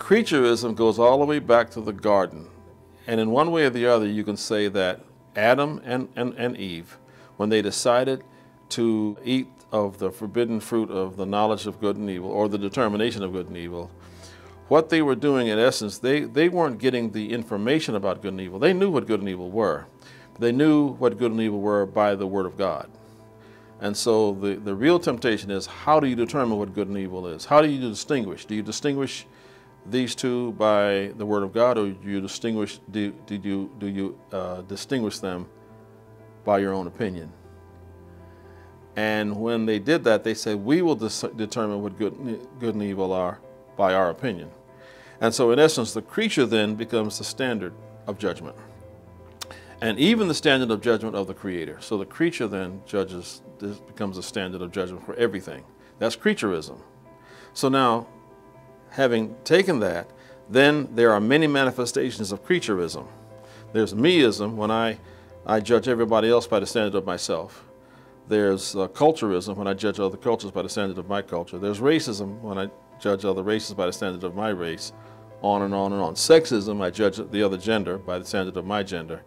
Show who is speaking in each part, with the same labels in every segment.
Speaker 1: creaturism goes all the way back to the garden. And in one way or the other, you can say that Adam and, and, and Eve, when they decided to eat of the forbidden fruit of the knowledge of good and evil, or the determination of good and evil, what they were doing in essence, they, they weren't getting the information about good and evil. They knew what good and evil were. They knew what good and evil were by the Word of God. And so the, the real temptation is how do you determine what good and evil is? How do you distinguish? Do you distinguish these two by the Word of God, or do you distinguish? Do, do you do you uh, distinguish them by your own opinion? And when they did that, they said, "We will determine what good, good and evil are by our opinion." And so, in essence, the creature then becomes the standard of judgment and even the standard of judgment of the creator. So the creature then judges, this becomes a standard of judgment for everything. That's creaturism. So now, having taken that, then there are many manifestations of creaturism. There's meism when I, I judge everybody else by the standard of myself. There's uh, culturism when I judge other cultures by the standard of my culture. There's racism when I judge other races by the standard of my race, on and on and on. Sexism, I judge the other gender by the standard of my gender.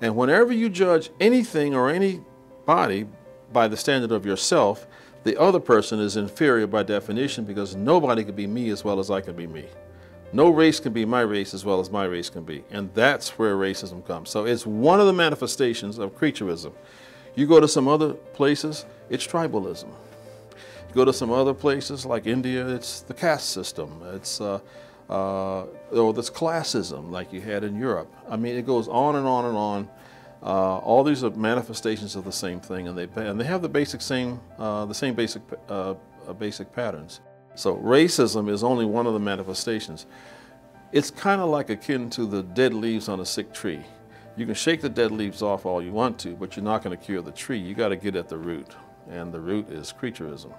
Speaker 1: And whenever you judge anything or anybody by the standard of yourself, the other person is inferior by definition because nobody can be me as well as I can be me. No race can be my race as well as my race can be. And that's where racism comes. So it's one of the manifestations of creaturism. You go to some other places, it's tribalism. You go to some other places like India, it's the caste system. It's uh, uh, or this classism like you had in Europe. I mean, it goes on and on and on. Uh, all these are manifestations of the same thing, and they and they have the basic same uh, the same basic uh, uh, basic patterns. So racism is only one of the manifestations. It's kind of like akin to the dead leaves on a sick tree. You can shake the dead leaves off all you want to, but you're not going to cure the tree. You got to get at the root, and the root is creaturism.